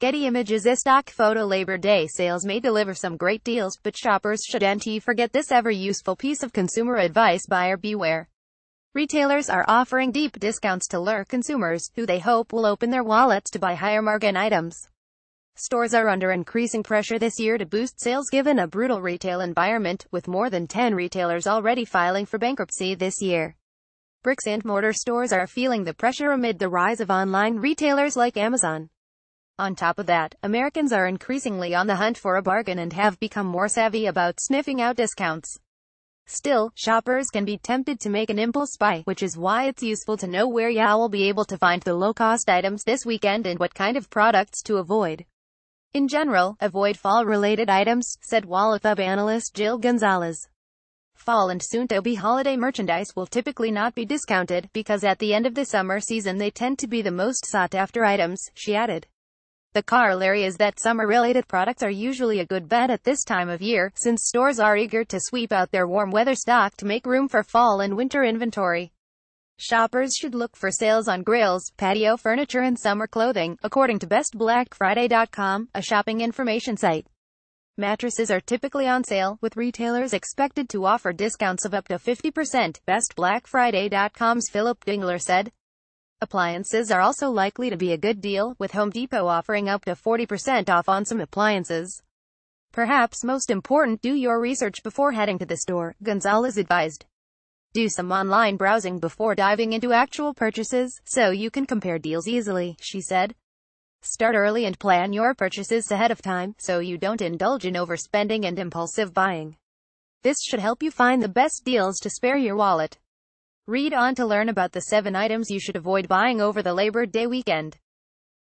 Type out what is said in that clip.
Getty Images stock photo Labor Day sales may deliver some great deals, but shoppers shouldn't forget this ever-useful piece of consumer advice buyer beware. Retailers are offering deep discounts to lure consumers, who they hope will open their wallets to buy higher margin items. Stores are under increasing pressure this year to boost sales given a brutal retail environment, with more than 10 retailers already filing for bankruptcy this year. Bricks and mortar stores are feeling the pressure amid the rise of online retailers like Amazon. On top of that, Americans are increasingly on the hunt for a bargain and have become more savvy about sniffing out discounts. Still, shoppers can be tempted to make an impulse buy, which is why it's useful to know where you will be able to find the low-cost items this weekend and what kind of products to avoid. In general, avoid fall-related items, said Wallethub analyst Jill Gonzalez. Fall and soon-to-be holiday merchandise will typically not be discounted, because at the end of the summer season they tend to be the most sought-after items, she added. The corollary is that summer-related products are usually a good bet at this time of year, since stores are eager to sweep out their warm weather stock to make room for fall and winter inventory. Shoppers should look for sales on grills, patio furniture and summer clothing, according to BestBlackFriday.com, a shopping information site. Mattresses are typically on sale, with retailers expected to offer discounts of up to 50%, BestBlackFriday.com's Philip Dingler said. Appliances are also likely to be a good deal, with Home Depot offering up to 40% off on some appliances. Perhaps most important, do your research before heading to the store, Gonzalez advised. Do some online browsing before diving into actual purchases, so you can compare deals easily, she said. Start early and plan your purchases ahead of time, so you don't indulge in overspending and impulsive buying. This should help you find the best deals to spare your wallet. Read on to learn about the 7 items you should avoid buying over the Labor Day weekend.